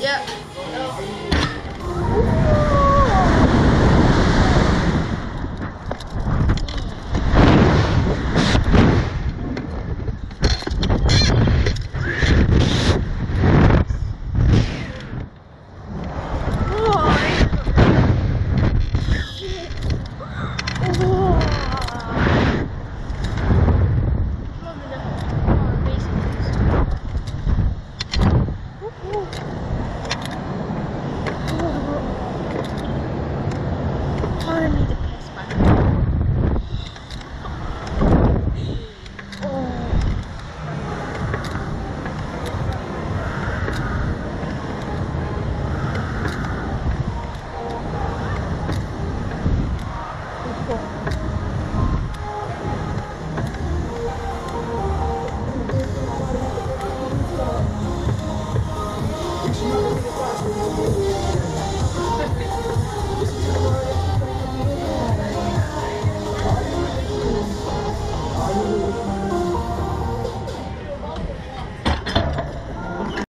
Yep. I need to piss back. Thank